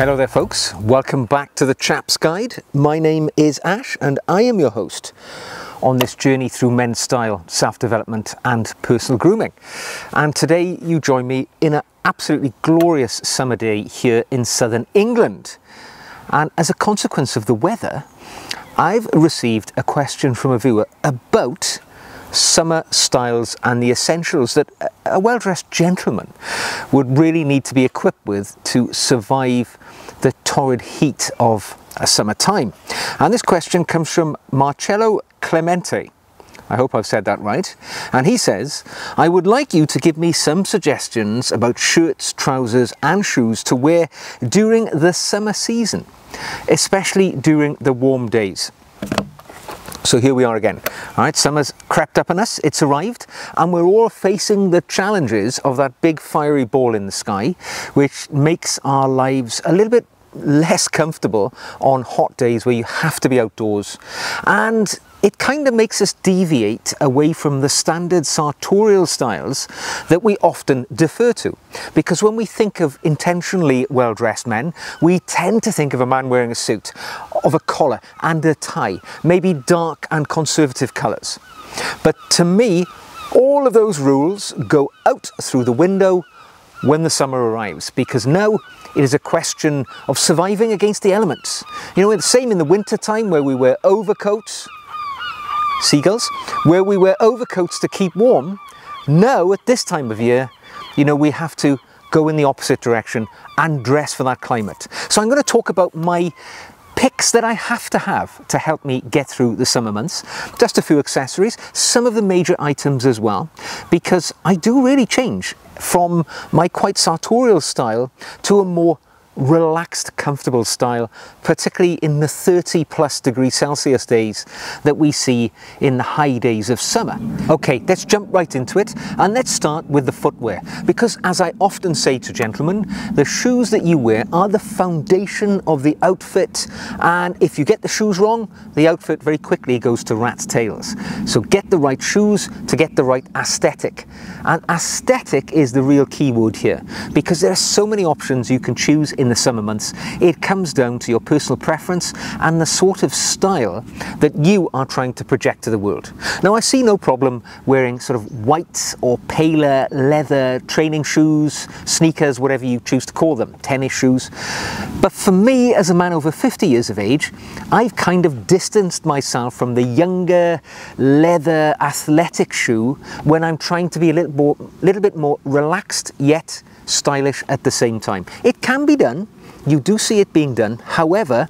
Hello there folks, welcome back to the Chaps Guide. My name is Ash and I am your host on this journey through men's style, self-development and personal grooming. And today you join me in an absolutely glorious summer day here in southern England. And as a consequence of the weather, I've received a question from a viewer about summer styles and the essentials that a well-dressed gentleman would really need to be equipped with to survive the torrid heat of a summer time. And this question comes from Marcello Clemente. I hope I've said that right. And he says, I would like you to give me some suggestions about shirts, trousers and shoes to wear during the summer season, especially during the warm days. So here we are again. All right, summer's crept up on us, it's arrived, and we're all facing the challenges of that big fiery ball in the sky, which makes our lives a little bit less comfortable on hot days where you have to be outdoors. And it kind of makes us deviate away from the standard sartorial styles that we often defer to. Because when we think of intentionally well-dressed men, we tend to think of a man wearing a suit, of a collar and a tie, maybe dark and conservative colours. But to me, all of those rules go out through the window when the summer arrives because now it is a question of surviving against the elements. You know, the same in the winter time where we wear overcoats, seagulls, where we wear overcoats to keep warm. Now, at this time of year, you know, we have to go in the opposite direction and dress for that climate. So I'm going to talk about my picks that I have to have to help me get through the summer months. Just a few accessories, some of the major items as well, because I do really change from my quite sartorial style to a more relaxed, comfortable style, particularly in the 30 plus degree Celsius days that we see in the high days of summer. Okay, let's jump right into it and let's start with the footwear because as I often say to gentlemen, the shoes that you wear are the foundation of the outfit and if you get the shoes wrong, the outfit very quickly goes to rat's tails. So get the right shoes to get the right aesthetic. And aesthetic is the real keyword here because there are so many options you can choose in the summer months. It comes down to your personal preference and the sort of style that you are trying to project to the world. Now I see no problem wearing sort of white or paler leather training shoes, sneakers, whatever you choose to call them, tennis shoes. But for me, as a man over 50 years of age, I've kind of distanced myself from the younger leather athletic shoe when I'm trying to be a little, more, little bit more relaxed yet stylish at the same time. It can be done, you do see it being done. However,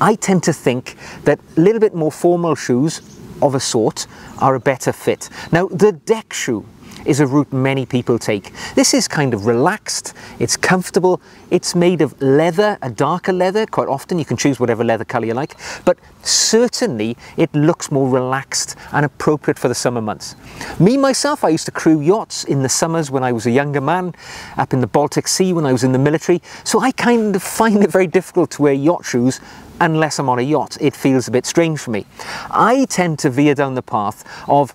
I tend to think that a little bit more formal shoes of a sort are a better fit. Now, the deck shoe is a route many people take. This is kind of relaxed, it's comfortable, it's made of leather, a darker leather, quite often you can choose whatever leather colour you like, but certainly it looks more relaxed and appropriate for the summer months. Me, myself, I used to crew yachts in the summers when I was a younger man, up in the Baltic Sea when I was in the military, so I kind of find it very difficult to wear yacht shoes unless I'm on a yacht. It feels a bit strange for me. I tend to veer down the path of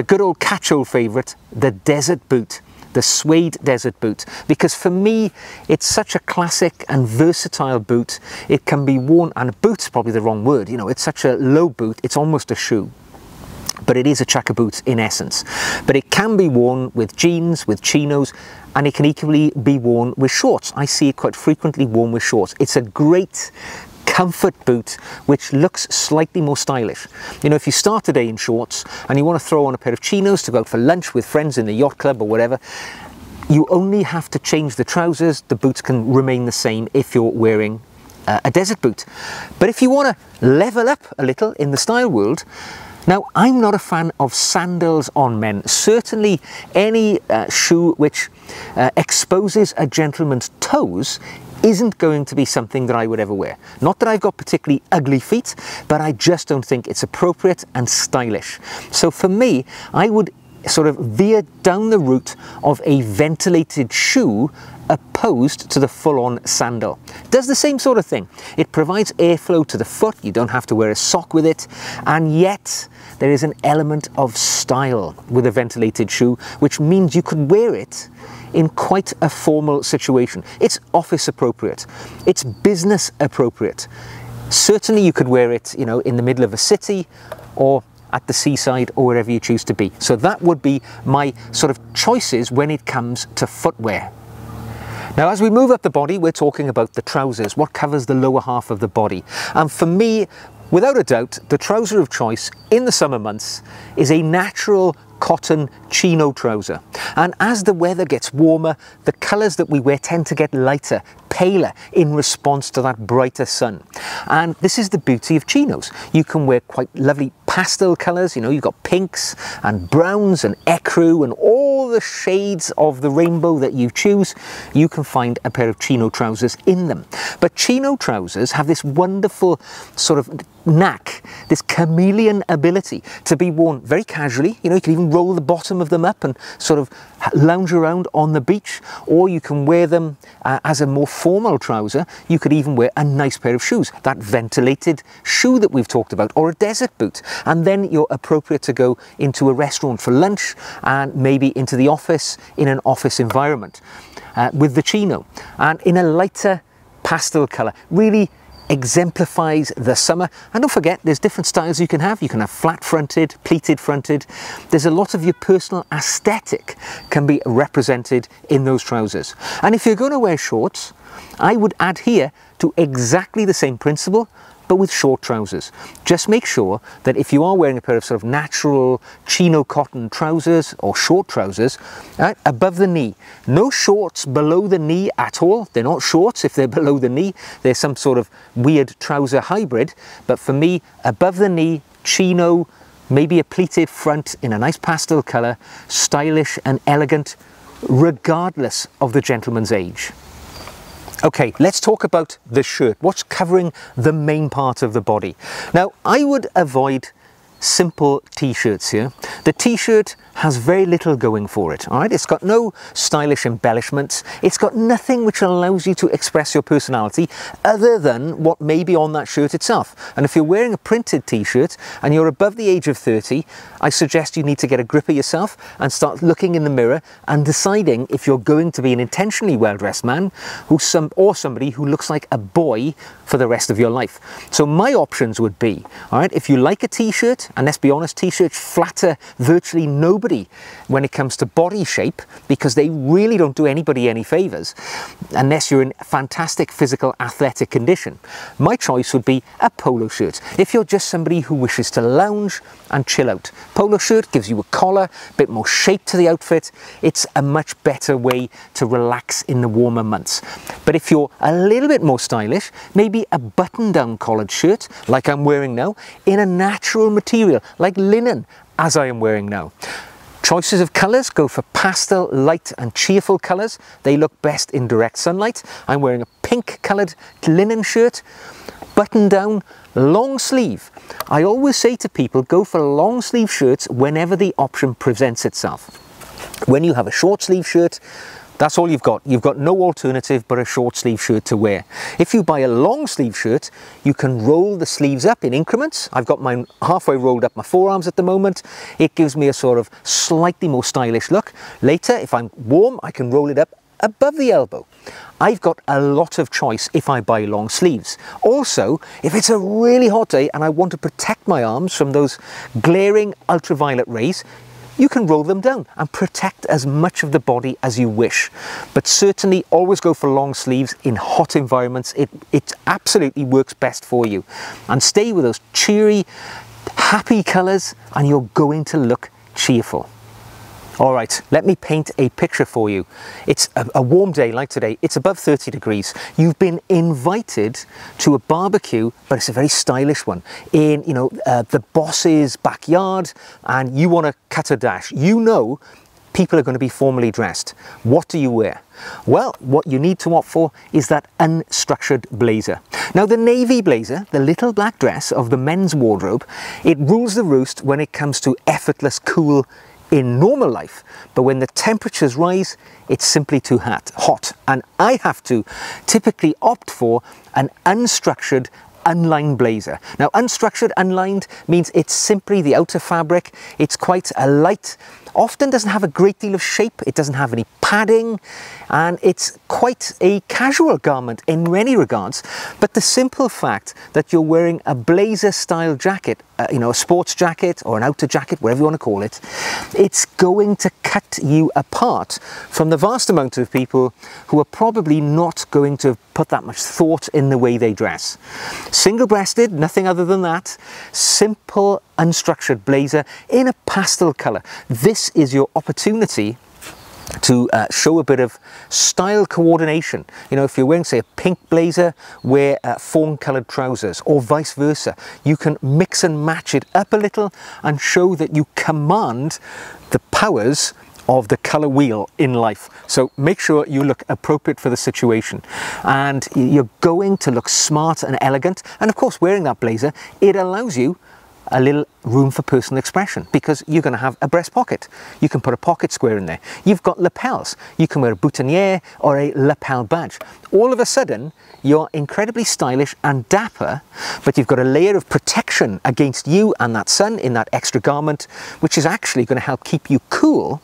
the good old catch-all favourite, the desert boot the suede desert boot. Because for me it's such a classic and versatile boot. It can be worn and boot's probably the wrong word you know it's such a low boot it's almost a shoe. But it is a chukka boot in essence. But it can be worn with jeans with chinos and it can equally be worn with shorts. I see it quite frequently worn with shorts. It's a great comfort boot which looks slightly more stylish. You know, if you start a day in shorts and you want to throw on a pair of chinos to go out for lunch with friends in the yacht club or whatever, you only have to change the trousers, the boots can remain the same if you're wearing uh, a desert boot. But if you want to level up a little in the style world, now, I'm not a fan of sandals on men. Certainly any uh, shoe which uh, exposes a gentleman's toes isn't going to be something that I would ever wear. Not that I've got particularly ugly feet, but I just don't think it's appropriate and stylish. So for me, I would sort of veer down the route of a ventilated shoe opposed to the full-on sandal. Does the same sort of thing. It provides airflow to the foot, you don't have to wear a sock with it, and yet there is an element of style with a ventilated shoe, which means you could wear it in quite a formal situation. It's office appropriate, it's business appropriate. Certainly you could wear it, you know, in the middle of a city or at the seaside or wherever you choose to be. So that would be my sort of choices when it comes to footwear. Now, as we move up the body, we're talking about the trousers, what covers the lower half of the body. And for me, without a doubt, the trouser of choice in the summer months is a natural cotton chino trouser. And as the weather gets warmer, the colours that we wear tend to get lighter, paler in response to that brighter sun. And this is the beauty of chinos. You can wear quite lovely pastel colours, you know, you've got pinks and browns and ecru and all the shades of the rainbow that you choose, you can find a pair of chino trousers in them. But chino trousers have this wonderful sort of knack, this chameleon ability to be worn very casually. You know, you can even roll the bottom of them up and sort of lounge around on the beach, or you can wear them uh, as a more formal trouser. You could even wear a nice pair of shoes, that ventilated shoe that we've talked about, or a desert boot. And then you're appropriate to go into a restaurant for lunch and maybe into the office in an office environment uh, with the chino and in a lighter pastel colour. Really exemplifies the summer. And don't forget, there's different styles you can have. You can have flat fronted, pleated fronted. There's a lot of your personal aesthetic can be represented in those trousers. And if you're going to wear shorts, I would adhere to exactly the same principle but with short trousers. Just make sure that if you are wearing a pair of sort of natural chino cotton trousers or short trousers, right, above the knee. No shorts below the knee at all. They're not shorts if they're below the knee. They're some sort of weird trouser hybrid. But for me, above the knee, chino, maybe a pleated front in a nice pastel colour, stylish and elegant, regardless of the gentleman's age. Okay, let's talk about the shirt. What's covering the main part of the body? Now, I would avoid simple t-shirts here. The t-shirt has very little going for it, all right? It's got no stylish embellishments. It's got nothing which allows you to express your personality other than what may be on that shirt itself. And if you're wearing a printed t-shirt and you're above the age of 30, I suggest you need to get a grip of yourself and start looking in the mirror and deciding if you're going to be an intentionally well-dressed man who some, or somebody who looks like a boy for the rest of your life. So my options would be, all right, if you like a t-shirt, and let's be honest, t-shirts flatter virtually nobody when it comes to body shape because they really don't do anybody any favors unless you're in fantastic physical athletic condition. My choice would be a polo shirt. If you're just somebody who wishes to lounge and chill out, polo shirt gives you a collar, a bit more shape to the outfit. It's a much better way to relax in the warmer months. But if you're a little bit more stylish, maybe a button-down collared shirt like I'm wearing now in a natural material like linen as I am wearing now. Choices of colours go for pastel, light and cheerful colours. They look best in direct sunlight. I'm wearing a pink coloured linen shirt, button down, long sleeve. I always say to people, go for long sleeve shirts whenever the option presents itself. When you have a short sleeve shirt, that's all you've got. You've got no alternative but a short sleeve shirt to wear. If you buy a long sleeve shirt, you can roll the sleeves up in increments. I've got mine halfway rolled up my forearms at the moment. It gives me a sort of slightly more stylish look. Later, if I'm warm, I can roll it up above the elbow. I've got a lot of choice if I buy long sleeves. Also, if it's a really hot day and I want to protect my arms from those glaring ultraviolet rays, you can roll them down and protect as much of the body as you wish. But certainly always go for long sleeves in hot environments. It, it absolutely works best for you. And stay with those cheery, happy colours and you're going to look cheerful. All right, let me paint a picture for you. It's a, a, warm day like today. It's above 30 degrees. You've been invited to a barbecue, but it's a very stylish one in, you know, uh, the boss's backyard and you want to cut a dash. You know people are going to be formally dressed. What do you wear? Well, what you need to opt for is that unstructured blazer. Now the navy blazer, the little black dress of the men's wardrobe, it rules the roost when it comes to effortless, cool in normal life, but when the temperatures rise, it's simply too hot. hot. And I have to typically opt for an unstructured unlined blazer. Now unstructured unlined means it's simply the outer fabric. It's quite a light often doesn't have a great deal of shape, it doesn't have any padding, and it's quite a casual garment in many regards. But the simple fact that you're wearing a blazer style jacket, uh, you know, a sports jacket or an outer jacket, whatever you want to call it, it's going to cut you apart from the vast amount of people who are probably not going to put that much thought in the way they dress. Single-breasted, nothing other than that. Simple, unstructured blazer in a pastel colour. This is your opportunity to uh, show a bit of style coordination. You know, if you're wearing, say, a pink blazer, wear uh, fawn-coloured trousers, or vice versa. You can mix and match it up a little and show that you command the powers of the color wheel in life. So make sure you look appropriate for the situation. And you're going to look smart and elegant. And of course, wearing that blazer, it allows you a little room for personal expression because you're going to have a breast pocket. You can put a pocket square in there. You've got lapels. You can wear a boutonniere or a lapel badge. All of a sudden, you're incredibly stylish and dapper, but you've got a layer of protection against you and that sun in that extra garment, which is actually going to help keep you cool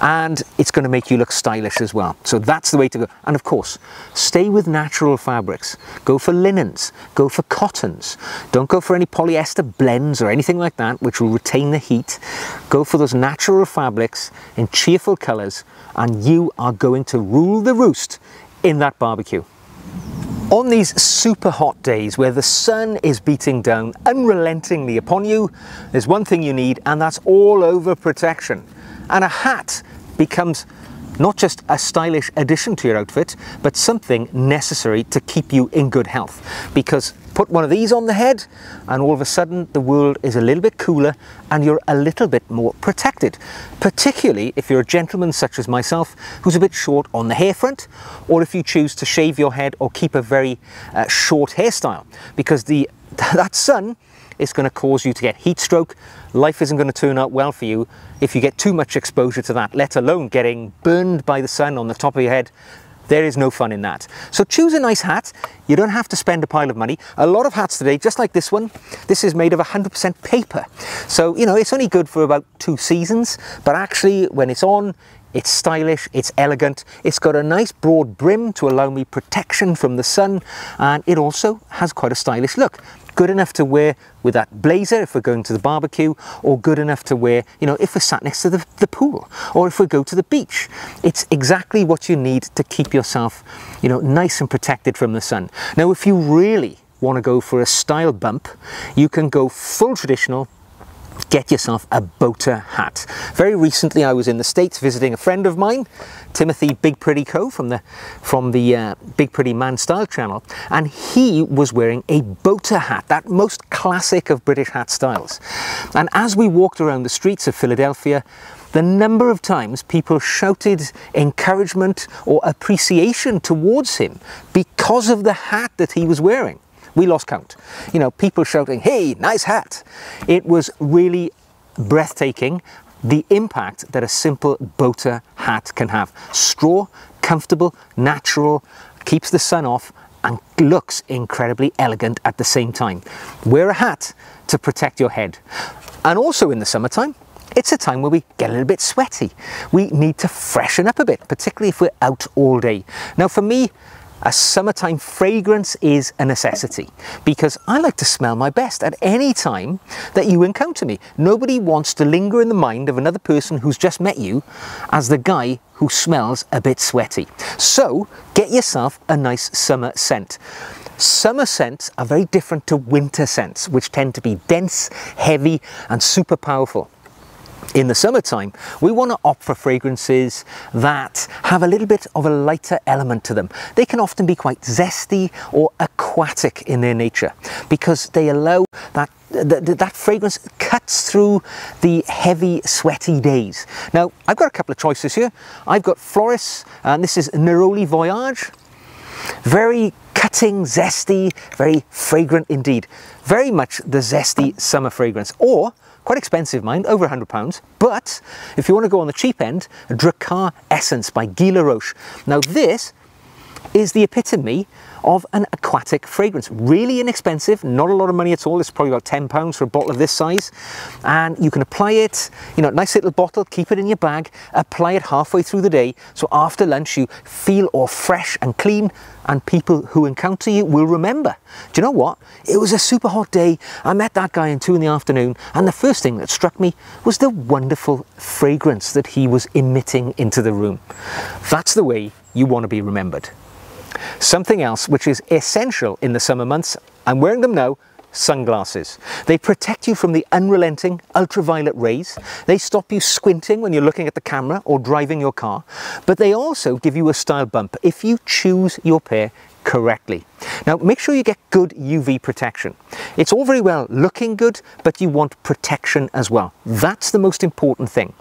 and it's going to make you look stylish as well. So that's the way to go. And of course, stay with natural fabrics. Go for linens, go for cottons. Don't go for any polyester blends or anything like that, which will retain the heat. Go for those natural fabrics in cheerful colors, and you are going to rule the roost in that barbecue. On these super hot days where the sun is beating down unrelentingly upon you, there's one thing you need, and that's all over protection. And a hat becomes not just a stylish addition to your outfit, but something necessary to keep you in good health. Because put one of these on the head and all of a sudden the world is a little bit cooler and you're a little bit more protected. Particularly if you're a gentleman such as myself who's a bit short on the hair front or if you choose to shave your head or keep a very uh, short hairstyle. Because the that sun it's going to cause you to get heat stroke. Life isn't going to turn out well for you if you get too much exposure to that, let alone getting burned by the sun on the top of your head. There is no fun in that. So choose a nice hat. You don't have to spend a pile of money. A lot of hats today, just like this one, this is made of 100% paper. So, you know, it's only good for about two seasons, but actually when it's on, it's stylish, it's elegant, it's got a nice broad brim to allow me protection from the sun, and it also has quite a stylish look good enough to wear with that blazer if we're going to the barbecue, or good enough to wear, you know, if we're sat next to the, the pool, or if we go to the beach. It's exactly what you need to keep yourself, you know, nice and protected from the sun. Now, if you really want to go for a style bump, you can go full traditional, get yourself a boater hat. Very recently I was in the States visiting a friend of mine, Timothy Big Pretty Co from the, from the uh, Big Pretty Man Style channel, and he was wearing a boater hat, that most classic of British hat styles. And as we walked around the streets of Philadelphia, the number of times people shouted encouragement or appreciation towards him because of the hat that he was wearing. We lost count. You know, people shouting, hey, nice hat. It was really breathtaking the impact that a simple boater hat can have. Straw, comfortable, natural, keeps the sun off and looks incredibly elegant at the same time. Wear a hat to protect your head. And also in the summertime, it's a time where we get a little bit sweaty. We need to freshen up a bit, particularly if we're out all day. Now for me, a summertime fragrance is a necessity because I like to smell my best at any time that you encounter me. Nobody wants to linger in the mind of another person who's just met you as the guy who smells a bit sweaty. So get yourself a nice summer scent. Summer scents are very different to winter scents, which tend to be dense, heavy, and super powerful in the summertime, we want to opt for fragrances that have a little bit of a lighter element to them. They can often be quite zesty or aquatic in their nature because they allow that that, that fragrance cuts through the heavy, sweaty days. Now, I've got a couple of choices here. I've got Floris, and this is Neroli Voyage. Very cutting, zesty, very fragrant indeed. Very much the zesty summer fragrance. Or, quite expensive mind, over £100, but if you want to go on the cheap end, Drakkar Essence by Guy Laroche. Now this is the epitome of an aquatic fragrance. Really inexpensive, not a lot of money at all. It's probably about 10 pounds for a bottle of this size. And you can apply it, you know, nice little bottle, keep it in your bag, apply it halfway through the day. So after lunch, you feel all fresh and clean and people who encounter you will remember. Do you know what? It was a super hot day. I met that guy in two in the afternoon and the first thing that struck me was the wonderful fragrance that he was emitting into the room. That's the way you want to be remembered. Something else which is essential in the summer months, I'm wearing them now, sunglasses. They protect you from the unrelenting ultraviolet rays. They stop you squinting when you're looking at the camera or driving your car, but they also give you a style bump if you choose your pair correctly. Now make sure you get good UV protection. It's all very well looking good, but you want protection as well. That's the most important thing.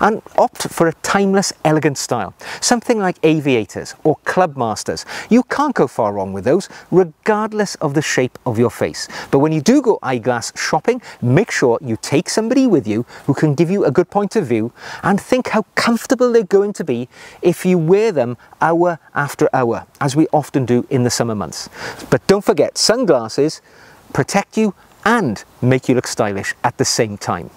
And opt for a timeless, elegant style. Something like aviators or clubmasters. You can't go far wrong with those, regardless of the shape of your face. But when you do go eyeglass shopping, make sure you take somebody with you who can give you a good point of view and think how comfortable they're going to be if you wear them hour after hour, as we often do in the summer months. But don't forget, sunglasses protect you and make you look stylish at the same time.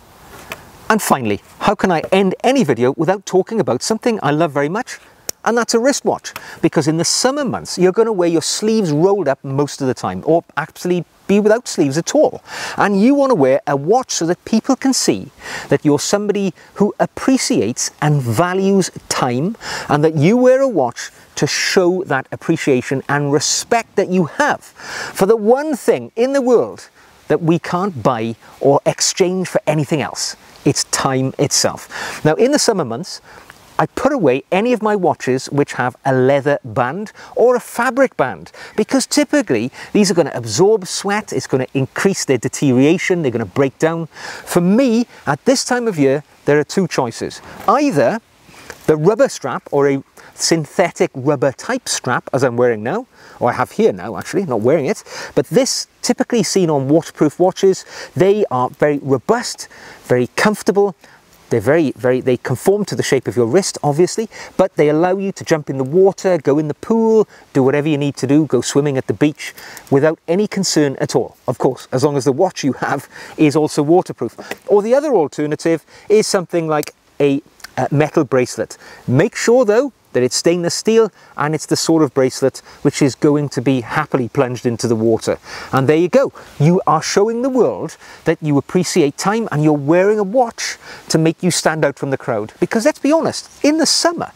And finally, how can I end any video without talking about something I love very much? And that's a wristwatch, because in the summer months, you're going to wear your sleeves rolled up most of the time, or actually be without sleeves at all. And you want to wear a watch so that people can see that you're somebody who appreciates and values time, and that you wear a watch to show that appreciation and respect that you have for the one thing in the world that we can't buy or exchange for anything else. It's time itself. Now, in the summer months, I put away any of my watches which have a leather band or a fabric band because typically these are going to absorb sweat, it's going to increase their deterioration, they're going to break down. For me, at this time of year, there are two choices. Either the rubber strap or a synthetic rubber type strap as I'm wearing now, or I have here now actually, not wearing it, but this typically seen on waterproof watches, they are very robust, very comfortable, they're very, very, they conform to the shape of your wrist, obviously, but they allow you to jump in the water, go in the pool, do whatever you need to do, go swimming at the beach without any concern at all. Of course, as long as the watch you have is also waterproof. Or the other alternative is something like a metal bracelet. Make sure though that it's stainless steel and it's the sort of bracelet which is going to be happily plunged into the water. And there you go. You are showing the world that you appreciate time and you're wearing a watch to make you stand out from the crowd. Because let's be honest, in the summer,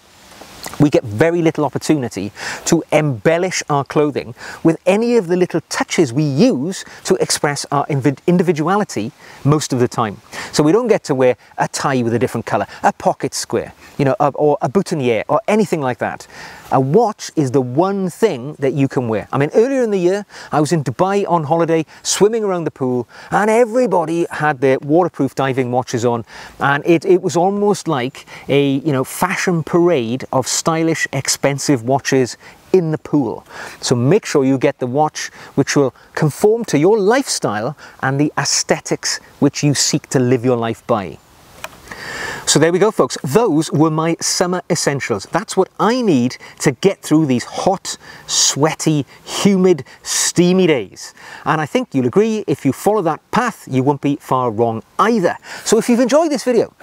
we get very little opportunity to embellish our clothing with any of the little touches we use to express our individuality most of the time. So we don't get to wear a tie with a different colour, a pocket square, you know, or a boutonniere or anything like that. A watch is the one thing that you can wear. I mean, earlier in the year, I was in Dubai on holiday, swimming around the pool, and everybody had their waterproof diving watches on, and it, it was almost like a, you know, fashion parade of stylish, expensive watches in the pool. So make sure you get the watch which will conform to your lifestyle and the aesthetics which you seek to live your life by. So there we go folks, those were my summer essentials. That's what I need to get through these hot, sweaty, humid, steamy days. And I think you'll agree, if you follow that path, you won't be far wrong either. So if you've enjoyed this video,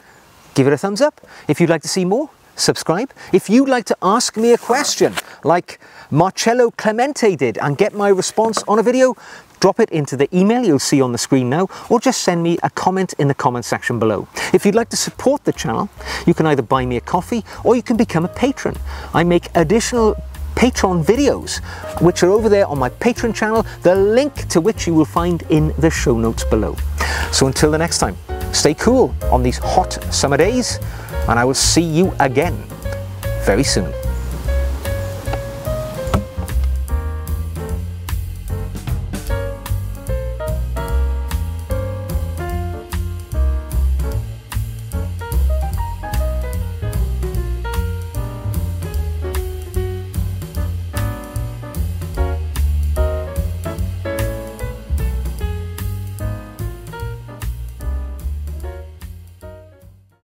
give it a thumbs up. If you'd like to see more, subscribe. If you'd like to ask me a question, like Marcello Clemente did, and get my response on a video, drop it into the email you'll see on the screen now, or just send me a comment in the comment section below. If you'd like to support the channel, you can either buy me a coffee or you can become a patron. I make additional Patreon videos, which are over there on my Patreon channel, the link to which you will find in the show notes below. So until the next time, stay cool on these hot summer days, and I will see you again very soon.